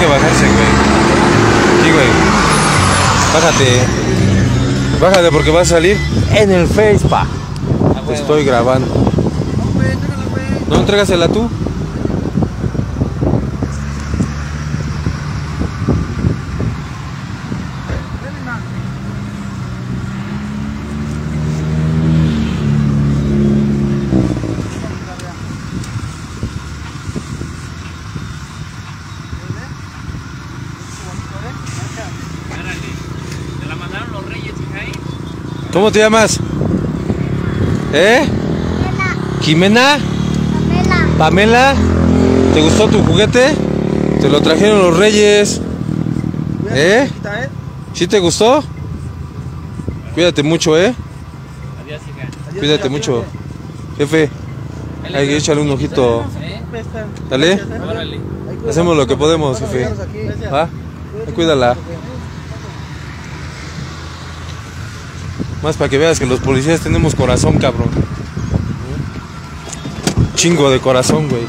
que bajarse, güey. Sí, güey. Bájate. Bájate porque va a salir en el Face, pa. Te estoy grabando. No, entrégasela tú. ¿Cómo te llamas? ¿Eh? ¿Jimena? ¿Pamela? ¿Te gustó tu juguete? Te lo trajeron los reyes. ¿Eh? ¿Sí te gustó? Cuídate mucho, ¿eh? Adiós, hija. Cuídate mucho. Jefe, hay que echarle un ojito. ¿Eh? ¿Dale? Órale. Hacemos lo que podemos, jefe. ¿Va? Cuídala. Más para que veas que los policías tenemos corazón, cabrón. Chingo de corazón, güey.